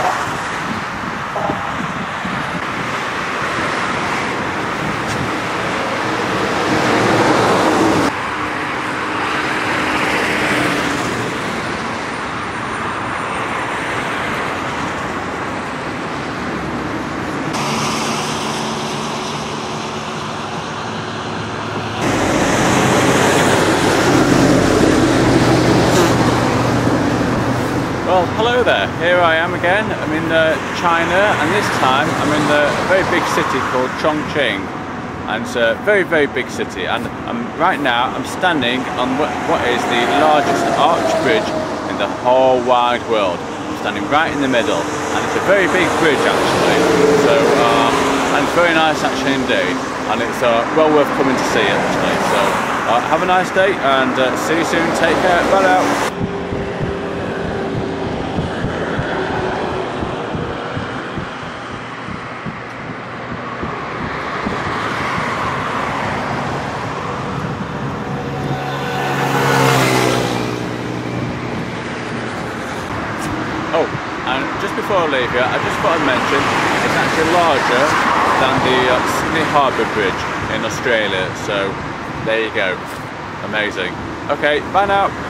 Gracias. Hello there. Here I am again. I'm in uh, China, and this time I'm in the, very big city called Chongqing, and it's a very, very big city. And I'm, right now I'm standing on what, what is the largest arch bridge in the whole wide world. I'm standing right in the middle, and it's a very big bridge actually. So, uh, and it's very nice actually indeed, and it's uh, well worth coming to see actually. So, uh, have a nice day, and uh, see you soon. Take care. Bye now. Oh, and just before I leave here, I just thought I'd mention it's actually larger than the uh, Sydney Harbour Bridge in Australia. So there you go. Amazing. Okay, bye now.